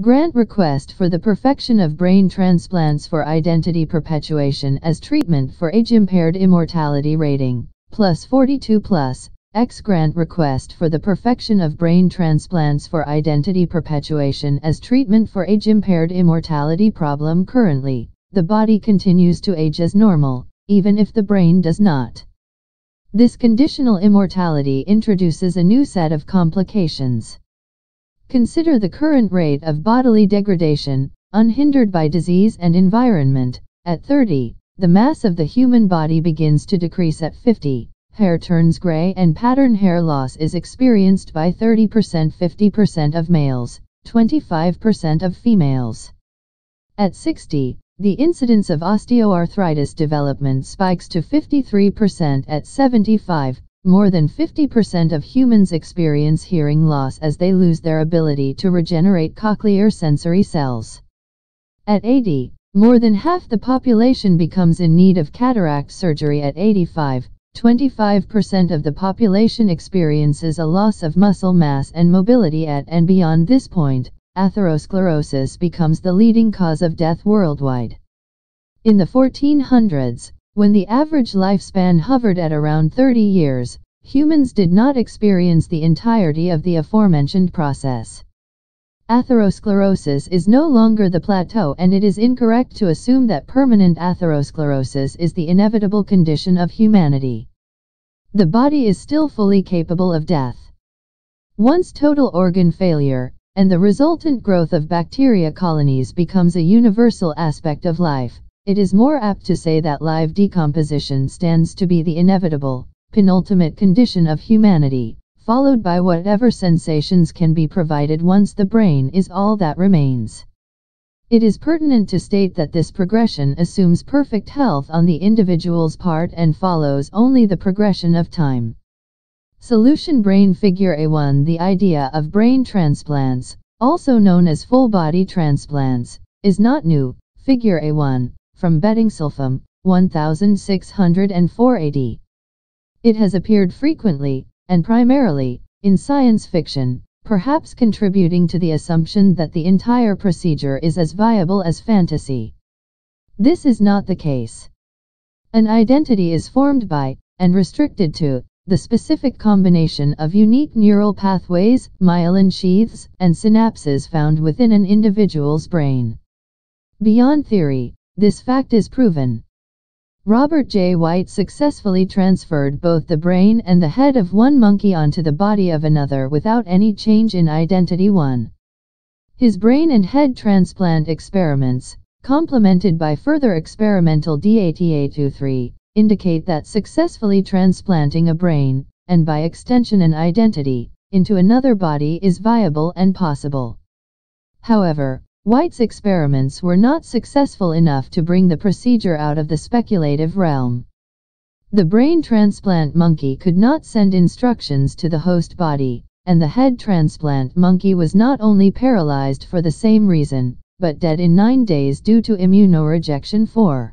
Grant request for the perfection of brain transplants for identity perpetuation as treatment for age-impaired immortality rating, plus 42 plus, X grant request for the perfection of brain transplants for identity perpetuation as treatment for age-impaired immortality problem currently, the body continues to age as normal, even if the brain does not. This conditional immortality introduces a new set of complications. Consider the current rate of bodily degradation, unhindered by disease and environment. At 30, the mass of the human body begins to decrease at 50. Hair turns gray and pattern hair loss is experienced by 30% 50% of males, 25% of females. At 60, the incidence of osteoarthritis development spikes to 53% at 75, more than 50% of humans experience hearing loss as they lose their ability to regenerate cochlear sensory cells. At 80, more than half the population becomes in need of cataract surgery at 85. 25% of the population experiences a loss of muscle mass and mobility at and beyond this point, atherosclerosis becomes the leading cause of death worldwide. In the 1400s, when the average lifespan hovered at around 30 years, humans did not experience the entirety of the aforementioned process. Atherosclerosis is no longer the plateau and it is incorrect to assume that permanent atherosclerosis is the inevitable condition of humanity. The body is still fully capable of death. Once total organ failure, and the resultant growth of bacteria colonies becomes a universal aspect of life, it is more apt to say that live decomposition stands to be the inevitable, penultimate condition of humanity, followed by whatever sensations can be provided once the brain is all that remains. It is pertinent to state that this progression assumes perfect health on the individual's part and follows only the progression of time. Solution Brain Figure A1 The idea of brain transplants, also known as full body transplants, is not new. Figure A1 from Bettingselfam, 1604 AD. It has appeared frequently, and primarily, in science fiction, perhaps contributing to the assumption that the entire procedure is as viable as fantasy. This is not the case. An identity is formed by, and restricted to, the specific combination of unique neural pathways, myelin sheaths, and synapses found within an individual's brain. Beyond theory, this fact is proven. Robert J. White successfully transferred both the brain and the head of one monkey onto the body of another without any change in identity 1. His brain and head transplant experiments, complemented by further experimental DATA23, indicate that successfully transplanting a brain, and by extension an identity, into another body is viable and possible. However, White's experiments were not successful enough to bring the procedure out of the speculative realm. The brain transplant monkey could not send instructions to the host body, and the head transplant monkey was not only paralyzed for the same reason, but dead in nine days due to immunorejection 4.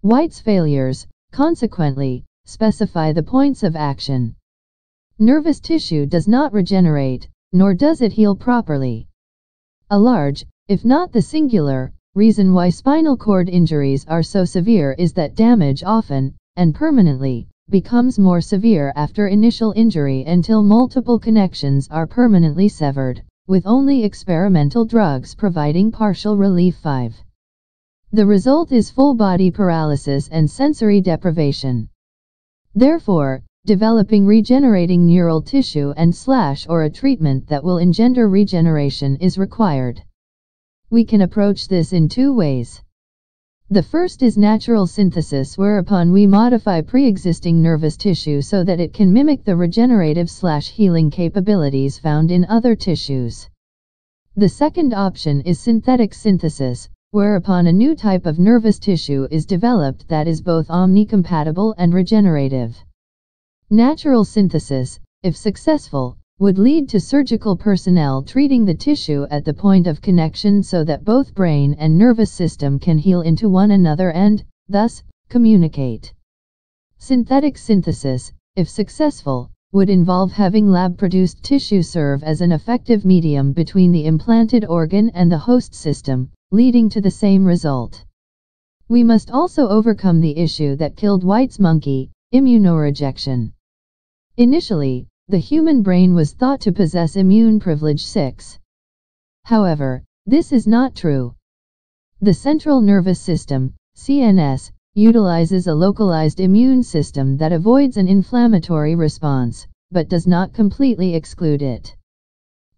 White's failures, consequently, specify the points of action. Nervous tissue does not regenerate, nor does it heal properly. A large, if not the singular, reason why spinal cord injuries are so severe is that damage often, and permanently, becomes more severe after initial injury until multiple connections are permanently severed, with only experimental drugs providing partial relief 5. The result is full body paralysis and sensory deprivation. Therefore, developing regenerating neural tissue and slash or a treatment that will engender regeneration is required. We can approach this in two ways. The first is natural synthesis whereupon we modify pre-existing nervous tissue so that it can mimic the regenerative slash healing capabilities found in other tissues. The second option is synthetic synthesis, whereupon a new type of nervous tissue is developed that is both omnicompatible and regenerative. Natural synthesis, if successful, would lead to surgical personnel treating the tissue at the point of connection so that both brain and nervous system can heal into one another and, thus, communicate. Synthetic synthesis, if successful, would involve having lab-produced tissue serve as an effective medium between the implanted organ and the host system, leading to the same result. We must also overcome the issue that killed White's monkey, immunorejection. Initially, the human brain was thought to possess immune privilege 6. However, this is not true. The central nervous system, CNS, utilizes a localized immune system that avoids an inflammatory response, but does not completely exclude it.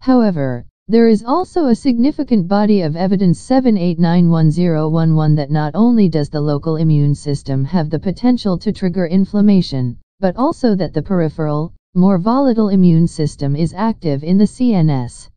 However, there is also a significant body of evidence 7891011 that not only does the local immune system have the potential to trigger inflammation, but also that the peripheral, more volatile immune system is active in the CNS.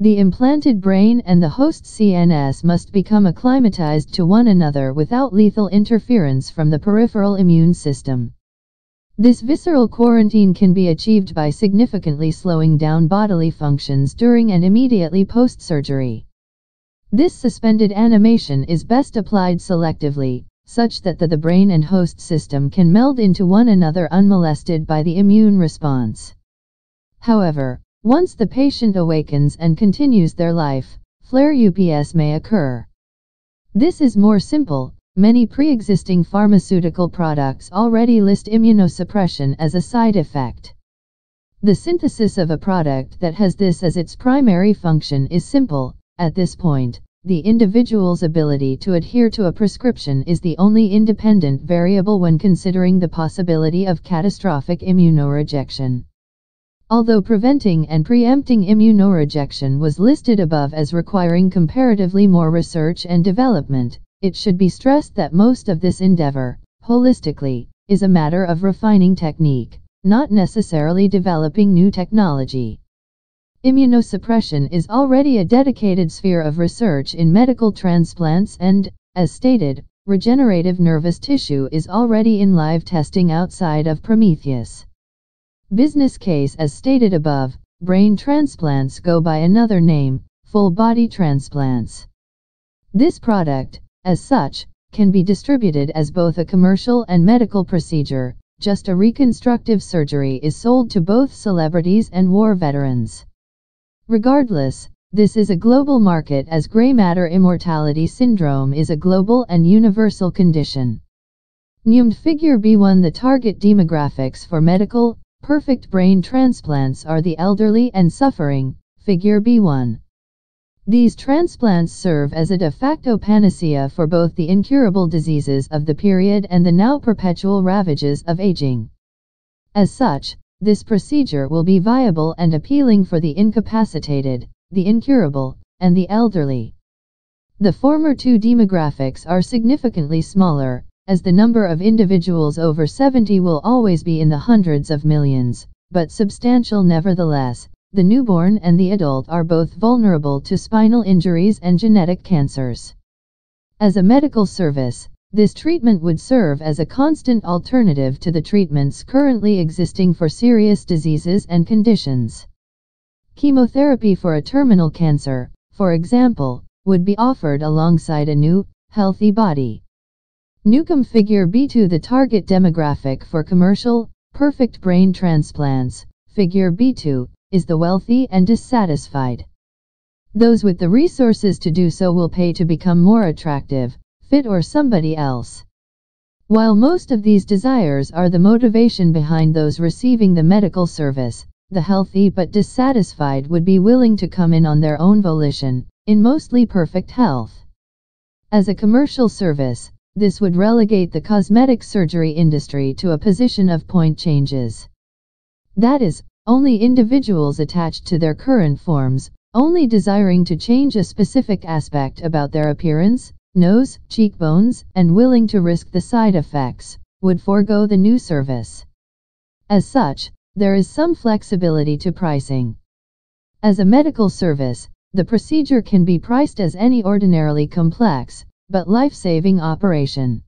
The implanted brain and the host CNS must become acclimatized to one another without lethal interference from the peripheral immune system. This visceral quarantine can be achieved by significantly slowing down bodily functions during and immediately post-surgery. This suspended animation is best applied selectively, such that the, the brain and host system can meld into one another unmolested by the immune response. However, once the patient awakens and continues their life, flare UPS may occur. This is more simple, many pre-existing pharmaceutical products already list immunosuppression as a side effect. The synthesis of a product that has this as its primary function is simple, at this point, the individual's ability to adhere to a prescription is the only independent variable when considering the possibility of catastrophic immunorejection. Although preventing and preempting immunorejection was listed above as requiring comparatively more research and development, it should be stressed that most of this endeavor, holistically, is a matter of refining technique, not necessarily developing new technology. Immunosuppression is already a dedicated sphere of research in medical transplants and, as stated, regenerative nervous tissue is already in live testing outside of Prometheus. Business case as stated above, brain transplants go by another name, full body transplants. This product, as such, can be distributed as both a commercial and medical procedure, just a reconstructive surgery is sold to both celebrities and war veterans. Regardless, this is a global market as gray matter immortality syndrome is a global and universal condition. Numed figure B1 The target demographics for medical, Perfect brain transplants are the elderly and suffering, figure B1. These transplants serve as a de facto panacea for both the incurable diseases of the period and the now perpetual ravages of aging. As such, this procedure will be viable and appealing for the incapacitated, the incurable, and the elderly. The former two demographics are significantly smaller, as the number of individuals over 70 will always be in the hundreds of millions, but substantial nevertheless, the newborn and the adult are both vulnerable to spinal injuries and genetic cancers. As a medical service, this treatment would serve as a constant alternative to the treatments currently existing for serious diseases and conditions. Chemotherapy for a terminal cancer, for example, would be offered alongside a new, healthy body. Newcomb Figure B2 The target demographic for commercial, perfect brain transplants, Figure B2, is the wealthy and dissatisfied. Those with the resources to do so will pay to become more attractive, fit or somebody else. While most of these desires are the motivation behind those receiving the medical service, the healthy but dissatisfied would be willing to come in on their own volition, in mostly perfect health. As a commercial service, this would relegate the cosmetic surgery industry to a position of point changes. That is, only individuals attached to their current forms, only desiring to change a specific aspect about their appearance, nose, cheekbones, and willing to risk the side effects, would forego the new service. As such, there is some flexibility to pricing. As a medical service, the procedure can be priced as any ordinarily complex, but life-saving operation.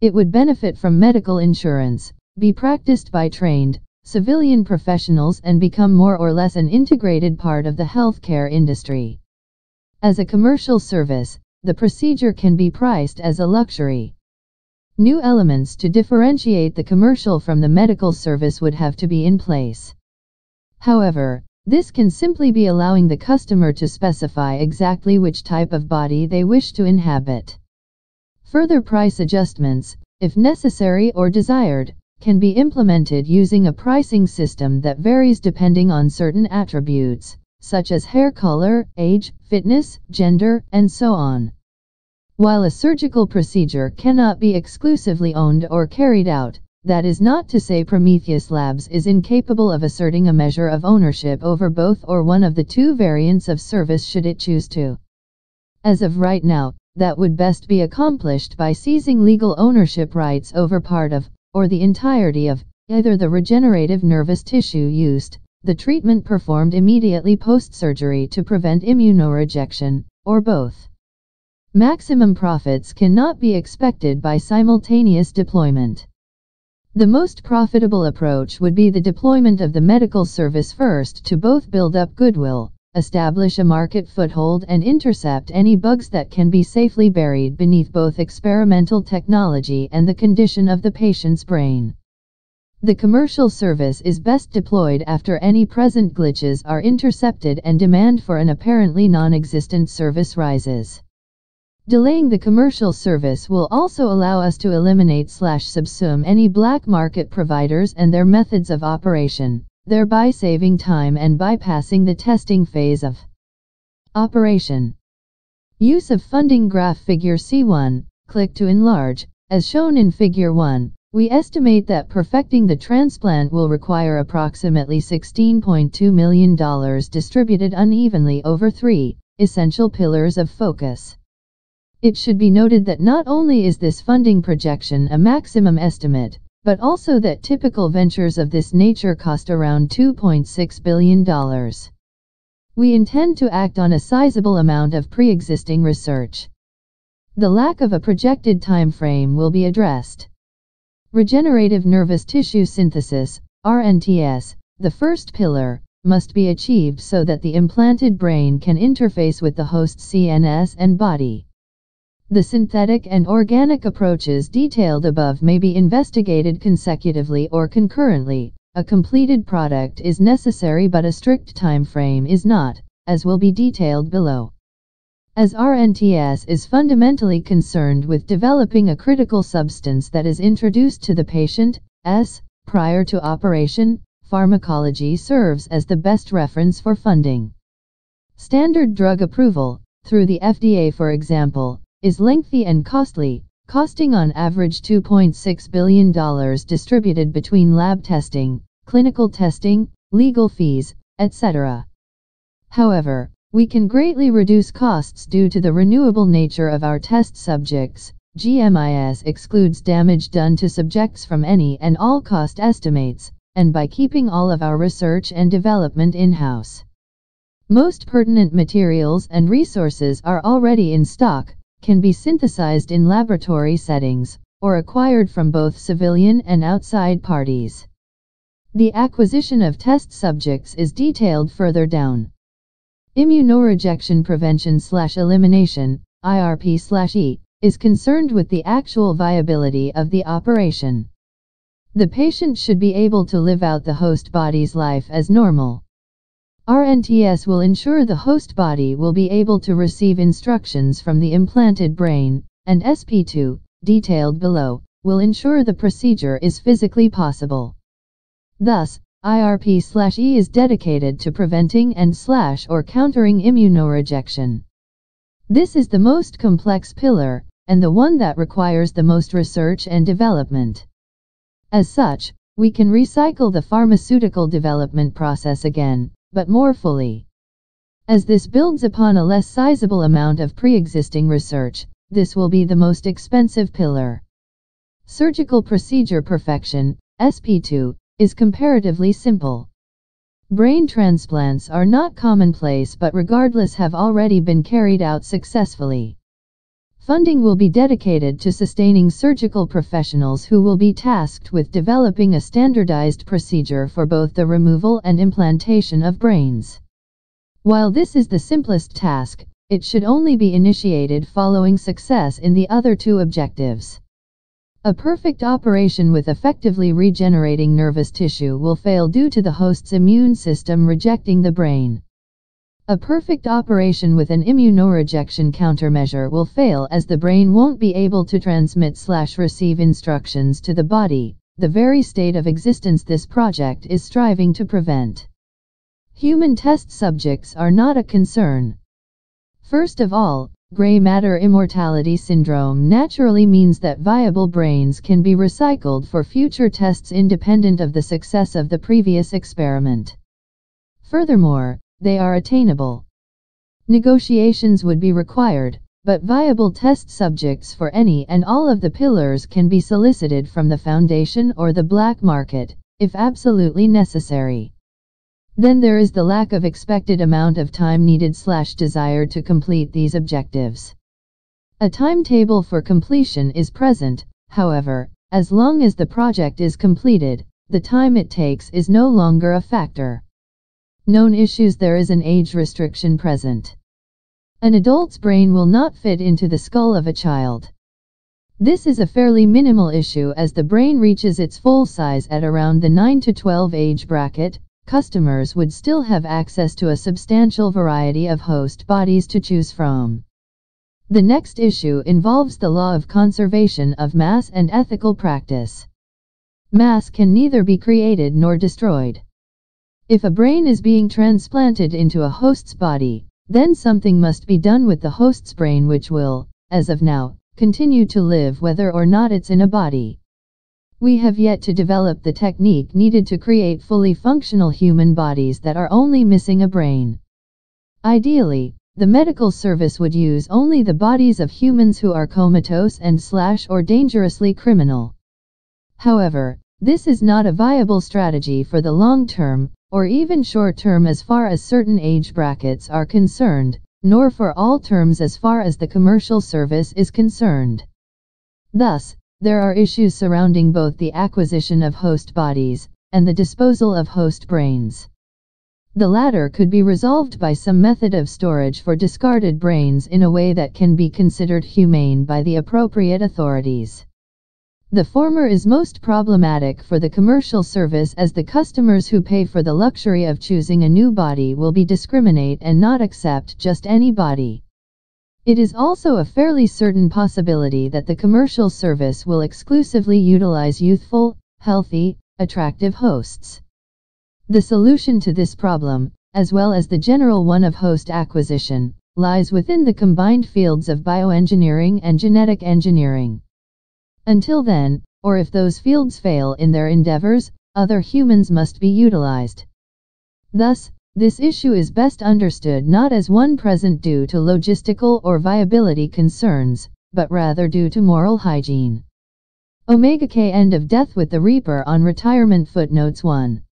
It would benefit from medical insurance, be practiced by trained, civilian professionals and become more or less an integrated part of the healthcare industry. As a commercial service, the procedure can be priced as a luxury. New elements to differentiate the commercial from the medical service would have to be in place. However, this can simply be allowing the customer to specify exactly which type of body they wish to inhabit. Further price adjustments, if necessary or desired, can be implemented using a pricing system that varies depending on certain attributes, such as hair color, age, fitness, gender, and so on. While a surgical procedure cannot be exclusively owned or carried out, that is not to say Prometheus Labs is incapable of asserting a measure of ownership over both or one of the two variants of service should it choose to. As of right now, that would best be accomplished by seizing legal ownership rights over part of, or the entirety of, either the regenerative nervous tissue used, the treatment performed immediately post-surgery to prevent immunorejection, or both. Maximum profits cannot be expected by simultaneous deployment. The most profitable approach would be the deployment of the medical service first to both build up goodwill, establish a market foothold and intercept any bugs that can be safely buried beneath both experimental technology and the condition of the patient's brain. The commercial service is best deployed after any present glitches are intercepted and demand for an apparently non-existent service rises. Delaying the commercial service will also allow us to eliminate slash subsume any black market providers and their methods of operation, thereby saving time and bypassing the testing phase of operation. Use of funding graph figure C1, click to enlarge, as shown in figure 1. We estimate that perfecting the transplant will require approximately $16.2 million distributed unevenly over three essential pillars of focus. It should be noted that not only is this funding projection a maximum estimate, but also that typical ventures of this nature cost around $2.6 billion. We intend to act on a sizable amount of pre-existing research. The lack of a projected time frame will be addressed. Regenerative nervous tissue synthesis, RNTS, the first pillar, must be achieved so that the implanted brain can interface with the host CNS and body. The synthetic and organic approaches detailed above may be investigated consecutively or concurrently. A completed product is necessary but a strict time frame is not, as will be detailed below. As RNTS is fundamentally concerned with developing a critical substance that is introduced to the patient, S, prior to operation, pharmacology serves as the best reference for funding. Standard drug approval, through the FDA for example, is lengthy and costly, costing on average $2.6 billion distributed between lab testing, clinical testing, legal fees, etc. However, we can greatly reduce costs due to the renewable nature of our test subjects. GMIS excludes damage done to subjects from any and all cost estimates, and by keeping all of our research and development in-house. Most pertinent materials and resources are already in stock, can be synthesized in laboratory settings, or acquired from both civilian and outside parties. The acquisition of test subjects is detailed further down. Immunorejection prevention slash elimination, IRP slash E, is concerned with the actual viability of the operation. The patient should be able to live out the host body's life as normal. RNTS will ensure the host body will be able to receive instructions from the implanted brain, and SP2, detailed below, will ensure the procedure is physically possible. Thus, IRP/E is dedicated to preventing and slash or countering immunorejection. This is the most complex pillar, and the one that requires the most research and development. As such, we can recycle the pharmaceutical development process again, but more fully. As this builds upon a less sizable amount of pre-existing research, this will be the most expensive pillar. Surgical procedure perfection, SP2, is comparatively simple. Brain transplants are not commonplace but regardless have already been carried out successfully. Funding will be dedicated to sustaining surgical professionals who will be tasked with developing a standardized procedure for both the removal and implantation of brains. While this is the simplest task, it should only be initiated following success in the other two objectives. A perfect operation with effectively regenerating nervous tissue will fail due to the host's immune system rejecting the brain. A perfect operation with an immunorejection countermeasure will fail as the brain won't be able to transmit slash receive instructions to the body, the very state of existence this project is striving to prevent. Human test subjects are not a concern. First of all, Gray matter immortality syndrome naturally means that viable brains can be recycled for future tests independent of the success of the previous experiment. Furthermore, they are attainable. Negotiations would be required, but viable test subjects for any and all of the pillars can be solicited from the foundation or the black market, if absolutely necessary. Then there is the lack of expected amount of time needed slash desired to complete these objectives. A timetable for completion is present, however, as long as the project is completed, the time it takes is no longer a factor. Known issues There is an age restriction present. An adult's brain will not fit into the skull of a child. This is a fairly minimal issue as the brain reaches its full size at around the 9 to 12 age bracket, customers would still have access to a substantial variety of host bodies to choose from. The next issue involves the law of conservation of mass and ethical practice. Mass can neither be created nor destroyed. If a brain is being transplanted into a host's body, then something must be done with the host's brain which will, as of now, continue to live whether or not it's in a body. We have yet to develop the technique needed to create fully functional human bodies that are only missing a brain. Ideally, the medical service would use only the bodies of humans who are comatose and slash or dangerously criminal. However, this is not a viable strategy for the long term, or even short term as far as certain age brackets are concerned, nor for all terms as far as the commercial service is concerned. Thus, there are issues surrounding both the acquisition of host bodies and the disposal of host brains. The latter could be resolved by some method of storage for discarded brains in a way that can be considered humane by the appropriate authorities. The former is most problematic for the commercial service as the customers who pay for the luxury of choosing a new body will be discriminate and not accept just any body. It is also a fairly certain possibility that the commercial service will exclusively utilize youthful, healthy, attractive hosts. The solution to this problem, as well as the general one of host acquisition, lies within the combined fields of bioengineering and genetic engineering. Until then, or if those fields fail in their endeavors, other humans must be utilized. Thus, this issue is best understood not as one present due to logistical or viability concerns, but rather due to moral hygiene. Omega K End of Death with the Reaper on Retirement Footnotes 1.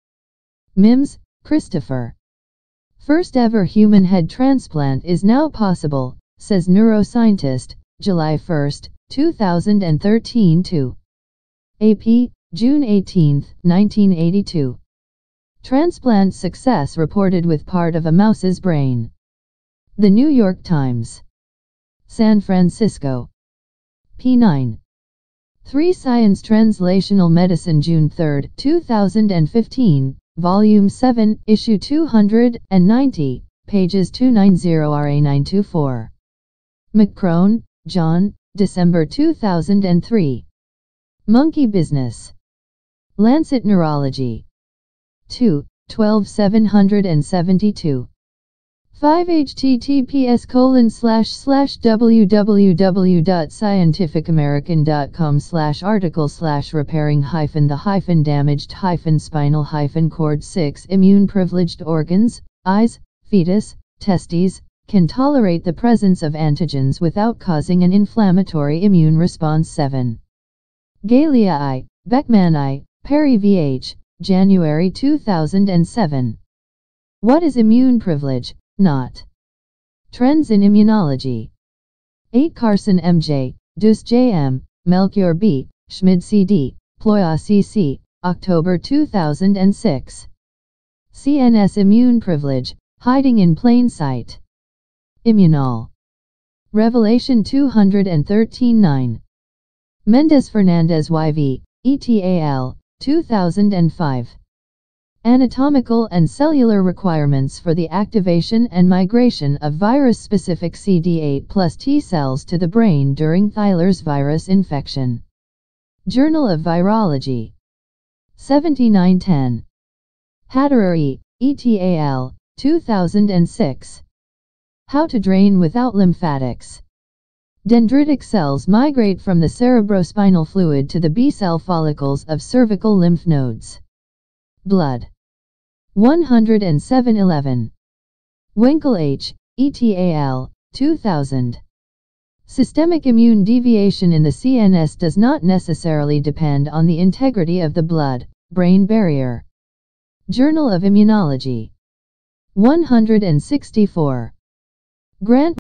Mims, Christopher. First ever human head transplant is now possible, says neuroscientist, July 1, 2013 2. AP, June 18, 1982. Transplant success reported with part of a mouse's brain. The New York Times. San Francisco. P9. 3 Science Translational Medicine June 3, 2015, Volume 7, Issue 290, pages 290RA924. McCrone, John, December 2003. Monkey Business. Lancet Neurology. 2, 12 772. 5 https colon slash slash www.scientificamerican.com slash article slash repairing hyphen the hyphen damaged hyphen spinal hyphen cord 6 immune privileged organs, eyes, fetus, testes, can tolerate the presence of antigens without causing an inflammatory immune response 7. Galea I, Bechmann I, Perry VH, January 2007. What is immune privilege? Not. Trends in Immunology. 8 Carson M.J., Doose J.M., Melchior B., Schmid C.D., Ploya C.C., October 2006. CNS Immune Privilege, Hiding in Plain Sight. Immunol. Revelation 213 9. Mendez Fernandez YV, ETAL, 2005. Anatomical and cellular requirements for the activation and migration of virus-specific CD8 plus T cells to the brain during Theiler's virus infection. Journal of Virology. 7910. Hatterer, ETAL, 2006. How to drain without lymphatics. Dendritic cells migrate from the cerebrospinal fluid to the B-cell follicles of cervical lymph nodes. Blood. 10711. Wenkel H., ETAL, 2000. Systemic immune deviation in the CNS does not necessarily depend on the integrity of the blood-brain barrier. Journal of Immunology. 164. Grant